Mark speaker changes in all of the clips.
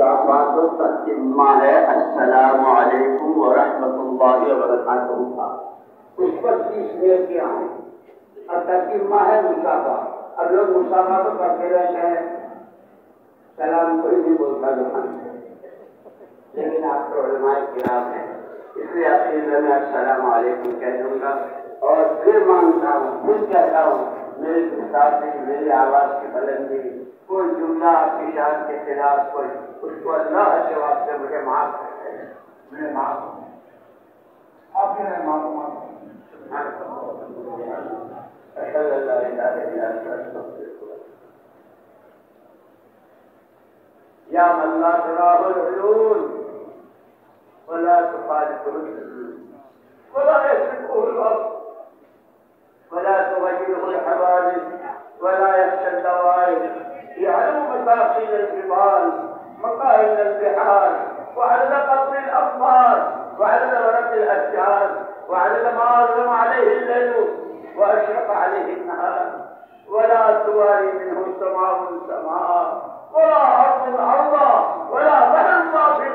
Speaker 1: مصافات و تقسیمہ ہے السلام علیکم ورحمۃ اللہ وبرکاتہ۔ کا اس پر تیس دیر کیا ہے اور تقسیمہ ہے مسافہ اب لوگ مسافہ تو کرتے رہتے ہیں۔ سلام کوئی بھی بولتا نہیں لیکن آپ تو علماء کرام ہیں۔ اس لیے آپ کے میں السلام علیکم کہہ دوں گا۔ اور پھر مانگتا ہوں، پھر کہتا ہوں۔ کتاب میں میری آواز کی بلندی کوئی جملہ آپ کی شان کے خلاف کوئی اس کو اللہ کے واسطے مجھے معاف کرتے ہیں مجھے معاف
Speaker 2: آپ کے ہیں معاف معاف
Speaker 1: یا من لا تراه العيون ولا تخالفه العيون ولا يسبقه الارض ولا تغيره الحوادث ولا يخشى الدوائر. يعلم مفاصيل الجبال مقاهل البحار وعدد قطر الأقمار وعدد ورق الأشجار وعدد ما أظلم عليه الليل وأشرق عليه النهار. ولا تواري منه سماء سماء ولا أرض أرضا ولا بحر ما في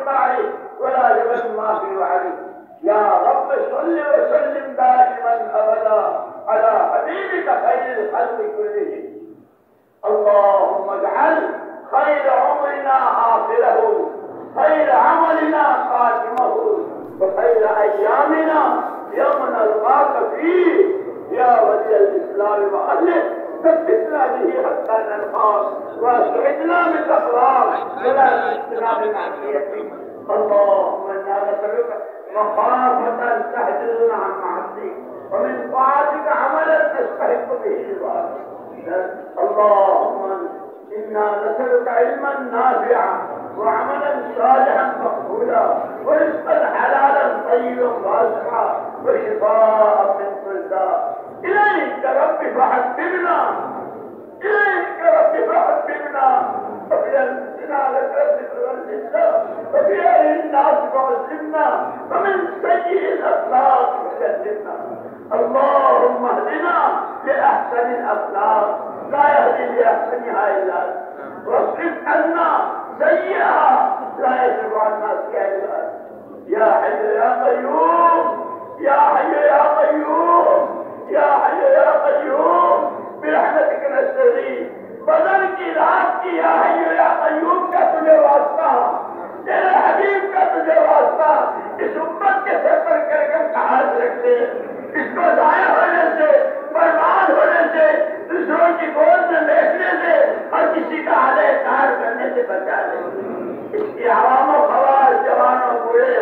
Speaker 1: اللهم إنا نسألك مخافة تحجزنا عن معصيك. ومن طاعتك عملا تستحق به اللهم إنا نسألك علما نافعا وعملا صالحا مقبولا. ورزقا حلالا طيبا واسعا. وشفاء من كل داء إليك رب فحببنا إليك رب فحببنا وفي أنفسنا لك الذكر والإسلام وفي أهل الناس فعزمنا ومن سيء الأخلاق فجنبنا اللهم اهدنا لأحسن الأخلاق. لا يهدي لأحسنها إلا أنت واصرف عنا سيئها. لا يصرف عنا سيئها يا حي يا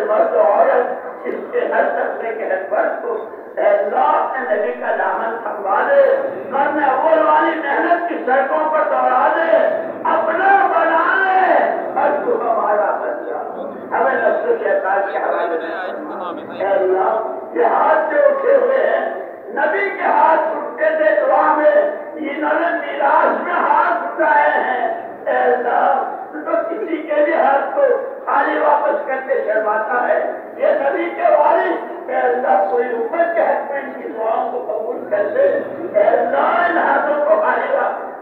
Speaker 1: بوڑھے مرد عورت اس کے ہر طبقے کے ہر فرد کو اے اللہ اپنے نبی کا دامن تھموا دے۔ اور میں اول والی محنت کی سڑکوں پر دوڑا دے۔ اپنا بنا لے۔ اور تو ہمارا بن جا۔ ہمیں نفس شیطان کے حوالے سے اے اللہ، یہ ہاتھ جو اٹھے ہوئے ہیں۔ نبی کے ہاتھ اٹھتے تھے دعا میں۔ انہوں نے میراث میں ہاتھ اٹھائے ہیں۔ اے اللہ تو کسی کے بھی ہاتھ کو خالی واپس کرتے شرماتا ہے۔ یہ نبی کے والد اے اللہ کوئی امت کے حق میں ان کی دعاؤں کو قبول کر لے۔ اے اللہ، ان ہاتھوں کو خالی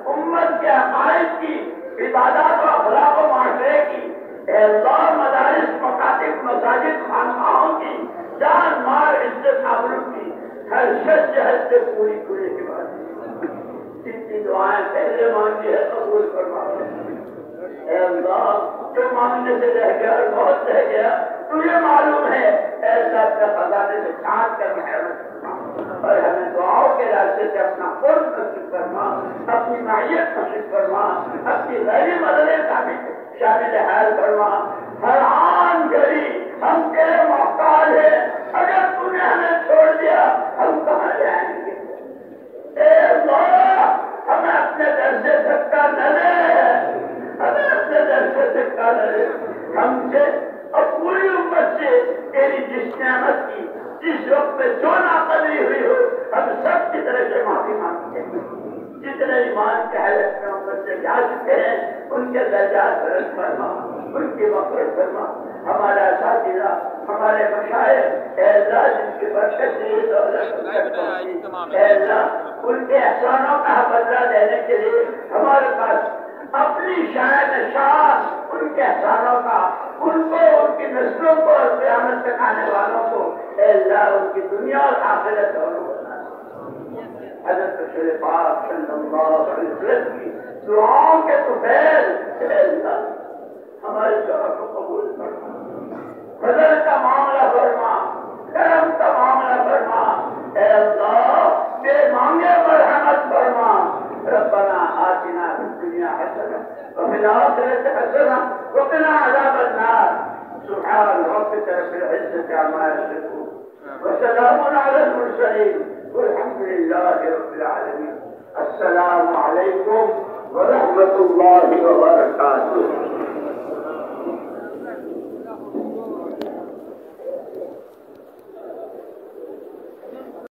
Speaker 1: امت کے عقائد کی، عبادات و اخلاق و معاشرے کی۔ اے اللہ، مدارس، مکاتب، مساجد، خانقاہوں کی۔ جان مار عزت آبرو کی۔ ہر شد جہد سے پوری پوری کے بعد۔ جتنی دعائیں پہلے مانگی ہے، قبول فرما اے اللہ تو مانگنے سے رہ گیا اور بہت رہ گیا، تجھے معلوم ہے، اے اللہ کا خزانے سے چھانٹ کر محرمت اور ہمیں دعاؤں کے راستے سے اپنا قرب نصیب فرما، اپنی معیت نصیب فرما، اپنی غیر مدد ثابت شامل حال فرما۔ ہر آن وقت پہ جو ناقدری ہوئی ہو ہم سب کی طرح سے معافی مانگتے ہیں، جتنے ایمان کے حالت میں امت سے جا چکے ہیں، ان کے درجات درج فرما، ان کی مفرت فرما۔ ہمارا اساتذہ ہمارے مشاہد اے اللہ، جن کی برکت سے یہ دولت اے اللہ، ان کے احسانوں کا بدلہ دینے کے لیے ہمارے پاس اپنی شاید شان ان کے احسانوں کا ان کو ان کی نسلوں کو اور قیامت تک آنے والوں کو اے اللہ ان کی دنیا اور آخرت دونوں بنا حضرت رسول پاک صلی اللہ علیہ وسلم کی دعاؤں کے تو اے اللہ ہمارے دعا کو قبول فرما فضل کا معاملہ عما يصفون وسلام على المرسلين. والحمد لله رب العالمين. السلام عليكم ورحمة الله وبركاته.